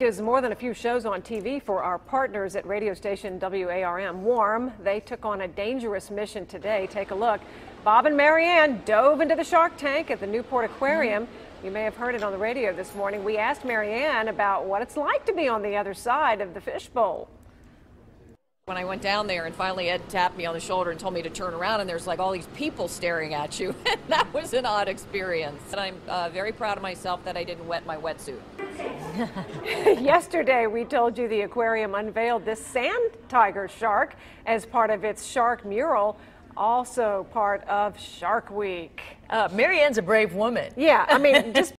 is more than a few shows on TV for our partners at radio station WARM. Warm, they took on a dangerous mission today. Take a look. Bob and Marianne dove into the shark tank at the Newport Aquarium. You may have heard it on the radio this morning. We asked Marianne about what it's like to be on the other side of the fishbowl. When I went down there and finally Ed tapped me on the shoulder and told me to turn around and there's like all these people staring at you. And that was an odd experience. And I'm uh, very proud of myself that I didn't wet my wetsuit. Yesterday, we told you the aquarium unveiled this sand tiger shark as part of its shark mural, also part of Shark Week. Uh, Marianne's a brave woman. Yeah, I mean, just